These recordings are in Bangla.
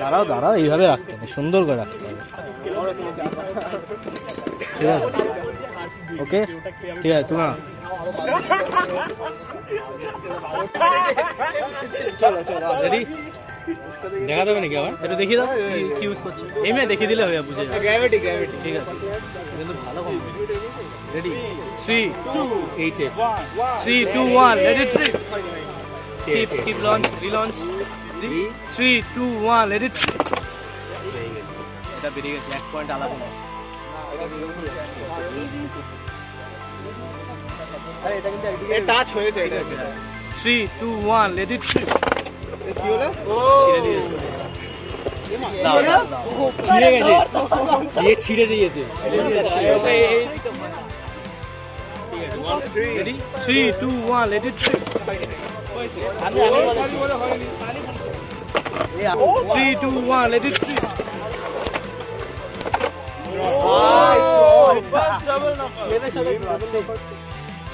দাঁড়াও দাঁড়াও এইভাবে রাখতে হবে সুন্দর করে রাখতে হবে। ঠিক আছে? ওকে? ঠিক আছে তুমি রেডি দেখা দেবে নাকি আবার? একটু দেখিয়ে দাও কি- ইউজ করছ। এমনি দেখিয়ে দিলে হয়ে বুঝে যাবে। গ্র্যাভিটি গ্র্যাভিটি ঠিক আছে। কিন্তু ভালো ready three H F three two one ready three skip skip launch relaunch three two one ready এটা বেরিয়ে গেছে এক পয়েন্ট আলাদা না টাচ হয়েছে এটা three two one ready three কি হলো? ছিঁড়ে দিয়েছে। দাও, দাও, দাও। ছিঁড়ে গেছে ইয়ে ছিঁড়ে দিয়েছে ready three two one ready three three two one ready three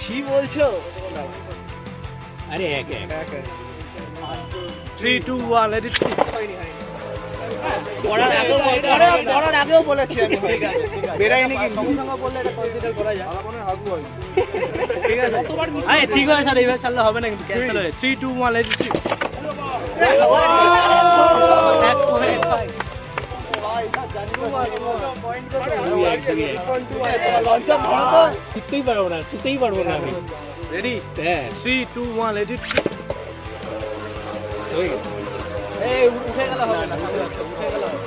কি বলছো আরে এক এক three two one ready three পড়ার আগেও পড়ার- পড়ার আগেও বলেছি আমি। বেরাইনি কিন্তু ঠিক আছে। আরে ঠিক আছে স্যার এইভাবে ছাড়লে হবে না কিন্তু। ক্যান্সেল হয়ে three two one ready three জিততেই পারব না ছুতেই পারব না আমি রেডি হ্যাঁ three two one ready three হয়ে গেছে উঠে গেলে হবে না সামনে উঠে গেলে হবে।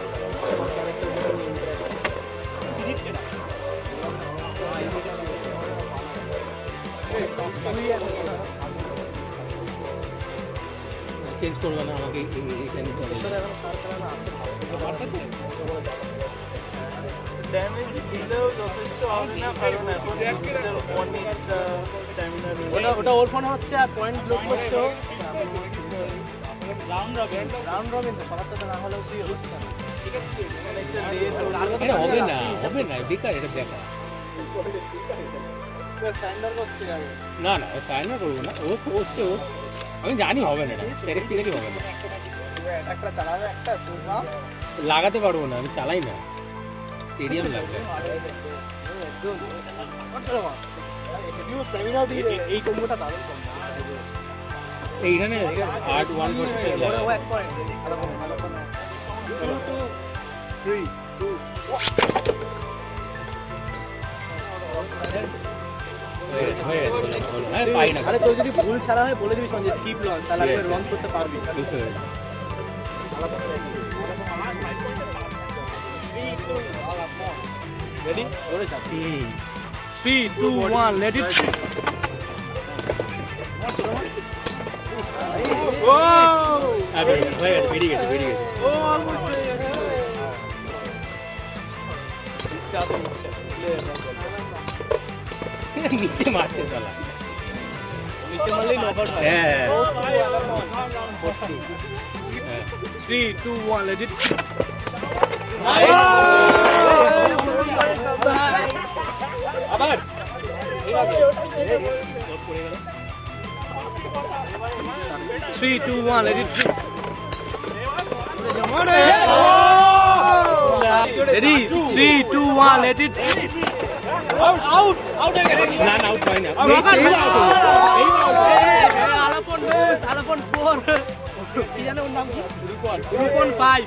চেঞ্জ করবে না আমাকে ড্যামেজ দিলেও যথেষ্ট হবে না কারণ এখন অনেক স্ট্যামিনা ওটা ওটা ওর ফোন হচ্ছে আর পয়েন্ট ব্লক করছে রাউন্ড রবিন রাউন্ড রবিন তো সবার সাথে না হলেও তুই হচ্ছে? না আরে হবে না হবে না বেকার এটা বেকার। না না সাইন না করব না ও ও ও আমি জানি হবে না এটা প্র্যাকটিক্যালি হবে না। একটা চালাবে একটা লাগাতে পারব না আমি চালাই না। স্টেডিয়াম লাগবে। এই কম্বোটা দারুণ কম্বো এইখানে আট ওয়ান আরে তোর যদি ভুল ছাড়া হয় বলে দিবি সঞ্জয় স্কিপ লঞ্চ তাহলে আমি লঞ্চ করতে পারবি। বুঝতে রেডি ধরে three two one let it আর হয়ে গেছে বেরিয়ে গেছে বেরিয়ে গেছে ও অলমোস্ট হয়ে গেছে নিচে মারছে শালা নিচে মারলেই নক আউট হয় হ্যাঁ three two one let it আবার three two one let it ready three two one না আলাপন ফোর কি জানো নাম কি রূপন রূপন ফাইভ